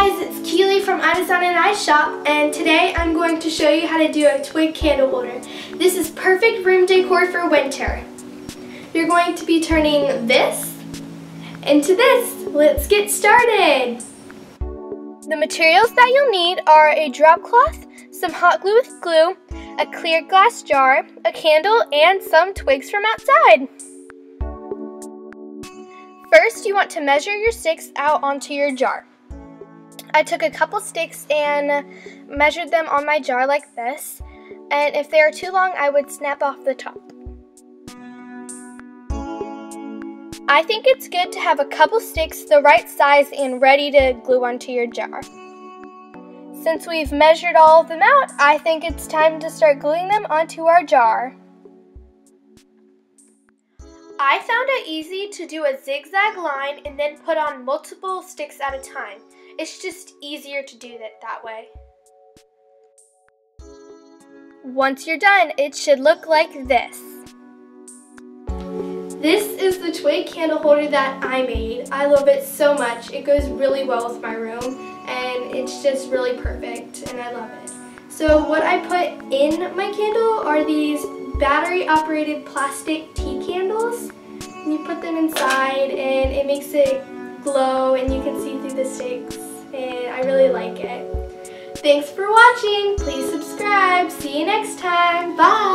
guys, it's Keely from I Design and I Shop, and today I'm going to show you how to do a twig candle holder. This is perfect room decor for winter. You're going to be turning this into this. Let's get started. The materials that you'll need are a drop cloth, some hot glue with glue, a clear glass jar, a candle, and some twigs from outside. First, you want to measure your sticks out onto your jar. I took a couple sticks and measured them on my jar like this, and if they are too long, I would snap off the top. I think it's good to have a couple sticks the right size and ready to glue onto your jar. Since we've measured all of them out, I think it's time to start gluing them onto our jar. I found it easy to do a zigzag line and then put on multiple sticks at a time. It's just easier to do it that way. Once you're done, it should look like this. This is the twig candle holder that I made. I love it so much. It goes really well with my room and it's just really perfect and I love it. So what I put in my candle are these battery operated plastic tea inside and it makes it glow and you can see through the sticks and I really like it. Thanks for watching. Please subscribe. See you next time. Bye.